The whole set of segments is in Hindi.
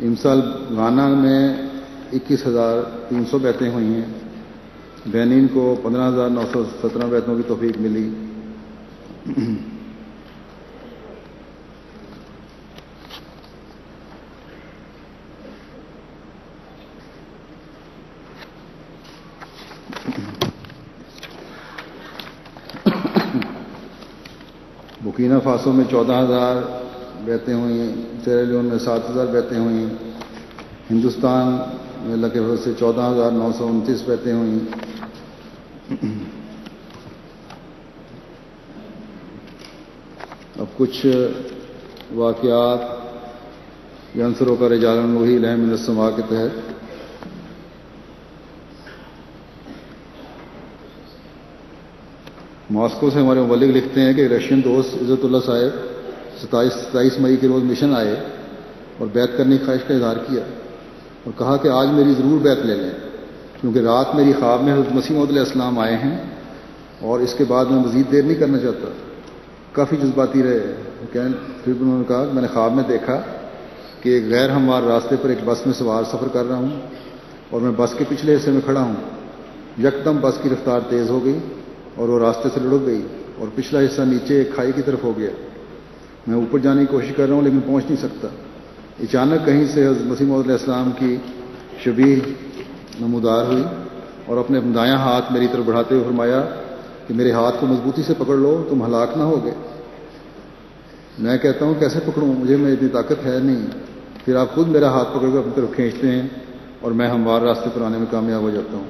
इमसाल गाना में इक्कीस हज़ार तीन सौ बैतें हुई हैं। बेनिन को पंद्रह हज़ार नौ सौ सत्रह बैतों की तोफीक मिली। बुकीना फासो में चौदह हज़ार बैतें हुई सेरेलियोन में सात हज़ार बैतें हुई हिंदुस्तान में लगे से चौदह हज़ार नौ सौ उनतीस बैतें हुई अब कुछ वाकयात यंसरों का रिजालन वही लहम समा के तहत। मॉस्को से हमारे मुबलिक लिखते हैं कि रशियन दोस्त इज़्ज़तुल्ला साहब सताईस सताईस मई के रोज़ मिशन आए और बैत करने की ख्वाहिश का इजहार किया और कहा कि आज मेरी ज़रूर बैत ले लें, क्योंकि रात मेरी ख्वाब में हज़रत मसीम इस्लाम आए हैं और इसके बाद मैं मज़ीद देर नहीं करना चाहता। काफ़ी जज्बाती रहे। कह फिर उन्होंने कहा मैंने ख्वाब में देखा कि एक गैर हमवार रास्ते पर एक बस में सवार सफ़र कर रहा हूँ और मैं बस के पिछले हिस्से में खड़ा हूँ। यकदम बस की रफ्तार तेज़ हो गई और वो रास्ते से लुढ़क गई और पिछला हिस्सा नीचे एक खाई की तरफ़ हो गया। मैं ऊपर जाने की कोशिश कर रहा हूँ, लेकिन पहुँच नहीं सकता। अचानक कहीं से मसीम इस्लाम की शबी नमूदार हुई और अपने दायां हाथ मेरी तरफ़ बढ़ाते हुए फरमाया कि मेरे हाथ को मजबूती से पकड़ लो, तुम हलाक ना होगे मैं कहता हूँ, कैसे पकड़ूँ? मुझे में इतनी ताकत है नहीं। फिर आप खुद मेरा हाथ पकड़कर अपनी तरफ़ खींचते हैं और मैं हमवार रास्ते पर आने में कामयाब हो जाता हूँ।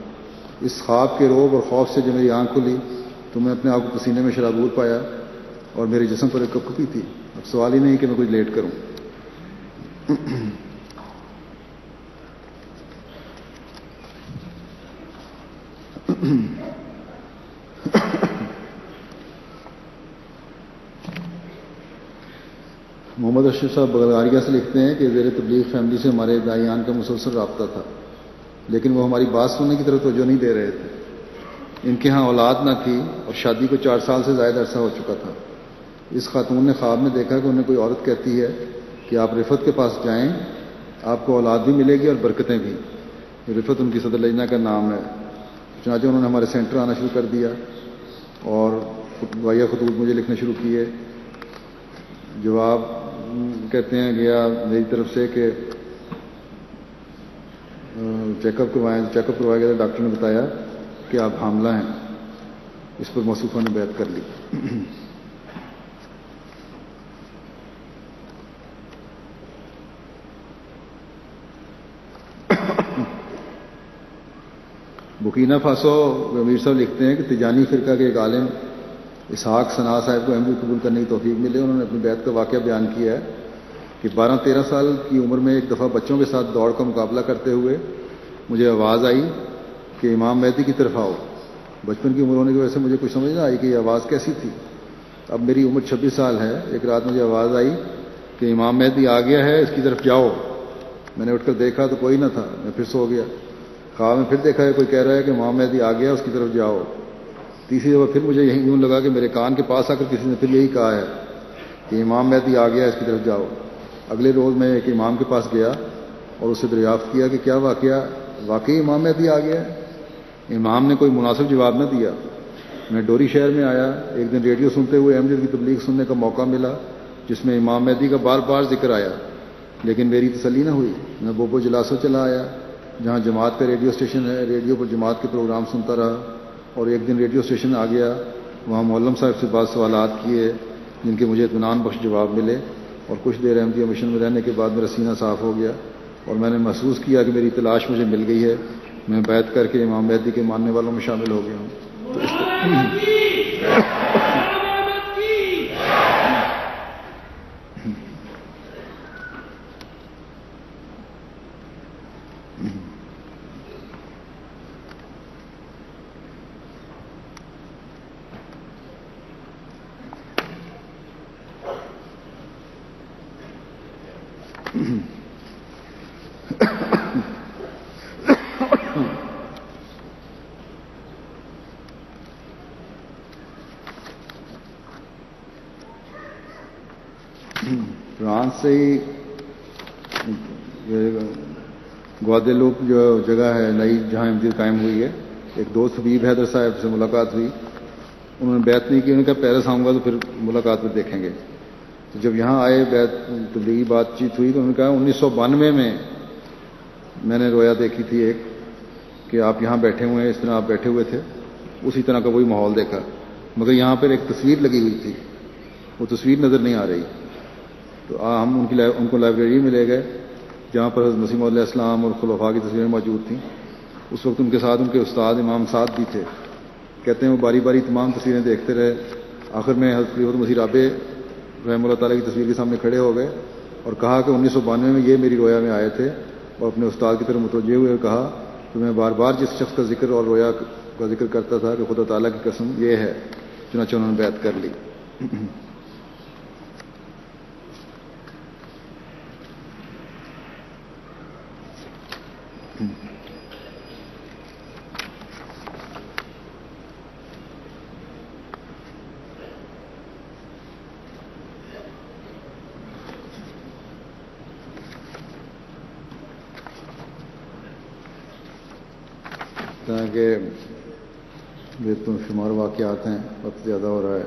इस ख्वाब के रोब और खौफ से जब मेरी आँख खुली तो मैं अपने आप को पसीने में शराबूर पाया और मेरे जिसम पर एक कपकपी थी सवाल ही नहीं कि मैं कुछ लेट करूँ। मोहम्मद अशरफ साहब बगलगारिया से लिखते हैं कि जेर तबलीग फैमिली से हमारे दायान का मुसलसल रबता था, लेकिन वो हमारी बात सुनने की तरफ़ तो जो नहीं दे रहे थे। इनके यहाँ औलाद ना थी और शादी को चार साल से ज़्यादा अरसा हो चुका था। इस खातून ने ख्वाब में देखा कि उन्हें कोई औरत कहती है कि आप रिफत के पास जाएँ, आपको औलाद भी मिलेगी और बरकतें भी। रिफत उनकी सदर लजना का नाम है। चुनाचे उन्होंने हमारे सेंटर आना शुरू कर दिया और वाया खतूत मुझे लिखने शुरू किए। जवाब कहते हैं गया मेरी तरफ़ से कि चेकअप करवाएँ चेकअप करवाया गया डॉक्टर ने बताया कि आप हामला हैं। इस पर मसूफा ने बैत कर ली। बुकीना फासो अमीर साहब लिखते हैं कि तिजानी फिरका के एक आलिम इसहाक सना साहब को अहमदी कबूल करने की तोफीक मिले। उन्होंने अपनी बैत का वाक्य बयान किया है कि 12-13 साल की उम्र में एक दफ़ा बच्चों के साथ दौड़ का मुकाबला करते हुए मुझे आवाज़ आई कि इमाम मेहदी की तरफ़ आओ। बचपन की उम्र होने की वजह से मुझे कुछ समझ ना आई कि यह आवाज़ कैसी थी। अब मेरी उम्र 26 साल है। एक रात मुझे आवाज़ आई कि इमाम मेहदी आ गया है, इसकी तरफ़ जाओ। मैंने उठकर देखा तो कोई ना था। मैं फिर सो गया। ख्वाब में फिर देखा है, कोई कह रहा है कि इमाम मेहदी आ गया, उसकी तरफ़ जाओ। तीसरी दफ़ा फिर मुझे यही यूँ लगा कि मेरे कान के पास आकर किसी ने फिर यही कहा है कि इमाम मेहदी आ गया, इसकी तरफ़ जाओ। अगले रोज़ मैं एक इमाम के पास गया और उससे दरियाफ्त किया कि क्या वाकया, वाकई इमाम मेहदी आ गया? इमाम ने कोई मुनासिब जवाब न दिया। मैं डोरी शहर में आया, एक दिन रेडियो सुनते हुए अहमद की तबलीग सुनने का मौका मिला, जिसमें इमाम मेहदी का बार बार ज़िक्र आया। लेकिन मेरी तसली न हुई मैं बोबो जलासो चला आया जहाँ जमात का रेडियो स्टेशन है, रेडियो पर जमात के प्रोग्राम सुनता रहा और एक दिन रेडियो स्टेशन आ गया, वहाँ मौलम साहब से बात सवाल किए, जिनके मुझे इतमान बख्श जवाब मिले और कुछ देर अहमदिया मिशन में रहने के बाद मेरा सीना साफ़ हो गया और मैंने महसूस किया कि मेरी तलाश मुझे मिल गई है। मैं बैत करके इमाम बैदी के मानने वालों में शामिल हो गया हूँ। तो फ्रांस से ही ग्वादेलूप जो जगह है, नई, जहाँ मस्जिद कायम हुई है। एक दोस्त हबीब हैदर साहब से मुलाकात हुई। उन्होंने बैत नहीं की उन्होंने कहा पैरिस आऊँगा तो फिर मुलाकात में देखेंगे। तो जब यहाँ आए तबलीगी बातचीत हुई तो उन्होंने कहा उन्नीस सौ बानवे में मैंने रोया देखी थी एक कि आप यहाँ बैठे हुए हैं इस तरह आप बैठे हुए थे उसी तरह का वही माहौल देखा। मगर यहाँ पर एक तस्वीर लगी हुई थी वो तस्वीर नज़र नहीं आ रही। तो आ, हम उनकी लाए, उनको लाइब्रेरी में ले गए जहाँ पर हज़रत नसीम इस्लाम और खुलफा की तस्वीरें मौजूद थी। उस वक्त उनके साथ उनके उस्ताद इमाम साद भी थे। कहते हैं वो बारी बारी तमाम तस्वीरें देखते रहे। आखिर में हज़रत मसीह राबे रहम ताली की तस्वीर के सामने खड़े हो गए और कहा कि उन्नीस में ये मेरी रोया में आए थे और अपने उस्ताद की तरफ़ मुतवजे हुए कहा कि मैं बार बार जिस शख्स का ज़िक्र और रोया का ज़िक्र करता था कि खुदा ताला की कसम ये है, चुनाच उन्होंने बैत कर ली। तरह के बेतुमशुमार वाक़ात हैं, वक्त ज़्यादा हो रहा है।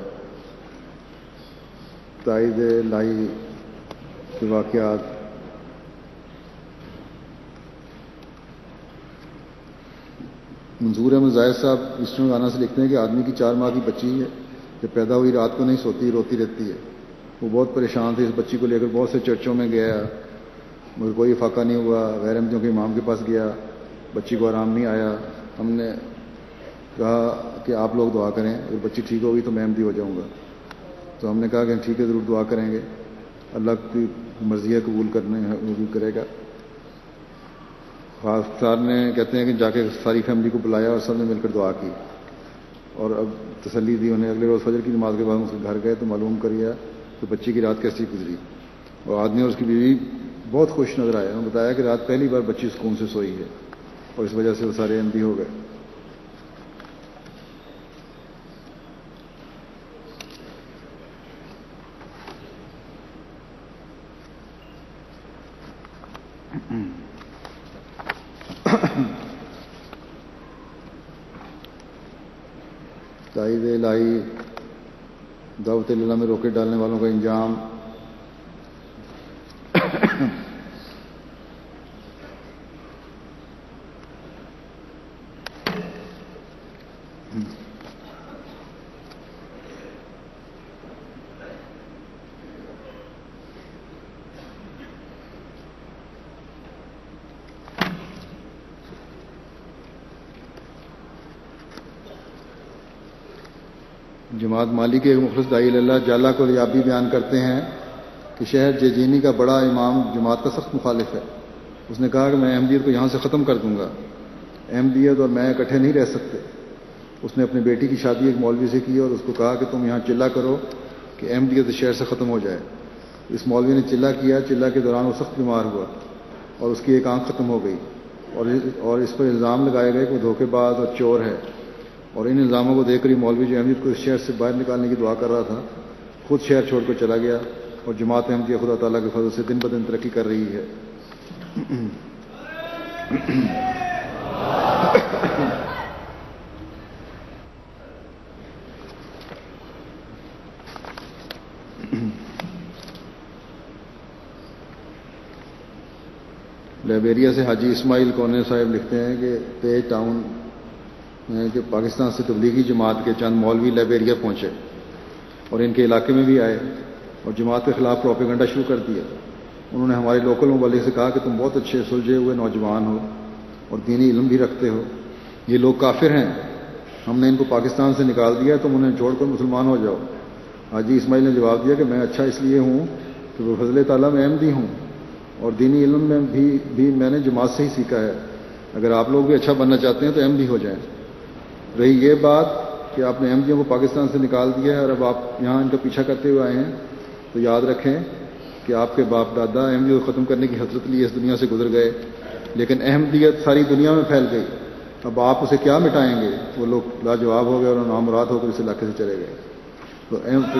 ताइद लाई के वाक़ात मंजूर अहमद जायद साहब ईस्टर्न गाना से लिखते हैं कि आदमी की चार माह की बच्ची है, जब पैदा हुई रात को नहीं सोती, रोती रहती है। वो बहुत परेशान थे इस बच्ची को लेकर, बहुत से चर्चों में गया, मगर कोई फाका नहीं हुआ गैर अहमदियों के इमाम के पास गया, बच्ची को आराम नहीं आया। हमने कहा कि आप लोग दुआ करें, अगर बच्ची ठीक होगी तो मैं अहमदी हो जाऊँगा। तो हमने कहा कि ठीक है, ज़रूर दुआ करेंगे। अल्लाह की मर्ज़ी है, कबूल करने कबूल करेगा। खास ने, कहते हैं कि जाके सारी फैमिली को बुलाया और सबने मिलकर दुआ की। और अब तसली दी उन्हें, अगले रोज़ फजर की नमाज़ के बाद उसके घर गए तो मालूम कर करिए कि बच्ची की रात कैसी गुजरी। और आदमी और उसकी बीवी बहुत खुश नज़र आया उन्होंने बताया कि रात पहली बार बच्ची सुकून से सोई है। और इस वजह से वो सारे एमपी हो गए। ताइद लाई दावत में रोके डालने वालों का इंजाम। जमात माली के मुखलस दाई जाला को याबी बयान करते हैं कि शहर जेजीनी का बड़ा इमाम जमात का सख्त मुखालिफ है। उसने कहा कि मैं अहमदियत को यहाँ से ख़त्म कर दूँगा। अहमदियत और मैं इकट्ठे नहीं रह सकते। उसने अपनी बेटी की शादी एक मौलवी से की और उसको कहा कि तुम यहाँ चिल्ला करो कि अहमदियत शहर से ख़त्म हो जाए। इस मौलवी ने चिल्ला किया। चिल्ला के दौरान वो सख्त बीमार हुआ और उसकी एक आँख ख़त्म हो गई और और इस पर इल्ज़ाम लगाए गए कि वो धोखेबाज और चोर है। और इन इल्ज़ामों को देखकर ही मौलवी जो अहमद को इस शहर से बाहर निकालने की दुआ कर रहा था, खुद शहर छोड़कर चला गया और जमात अहमदिया खुदा तला के फजल से दिन ब दिन तरक्की कर रही है। लाइबेरिया से हाजी इस्माइल कोने साहब लिखते हैं कि तेज टाउन कि पाकिस्तान से तबलीगी जमात के चंद मौलवी लाइबेरिया पहुँचे और इनके इलाके में भी आए और जमात के खिलाफ प्रोपेगंडा शुरू कर दिया। उन्होंने हमारे लोकल मुबलिक से कहा कि तुम बहुत अच्छे सुलझे हुए नौजवान हो और दीनी इलम भी रखते हो। ये लोग काफिर हैं। हमने इनको पाकिस्तान से निकाल दिया, तुम उन्हें छोड़कर मुसलमान हो जाओ। हाजी इसमाइल ने जवाब दिया कि मैं अच्छा इसलिए हूँ कि वो फजल ताला में अहमदी हूँ। और दीनी इलम में भी भी मैंने जमात से ही सीखा है। अगर आप लोग भी अच्छा बनना चाहते हैं तो अहमदी हो जाएँ। रही ये बात कि आपने अहमदियों को पाकिस्तान से निकाल दिया है और अब आप यहाँ इनका पीछा करते हुए आए हैं तो याद रखें कि आपके बाप दादा अहमदियों को ख़त्म करने की हज़रत लिए इस दुनिया से गुजर गए लेकिन अहमदियत सारी दुनिया में फैल गई। अब आप उसे क्या मिटाएँगे? वो लोग लाजवाब हो गए और नामराद होकर इस इलाके से चले गए। तो, तो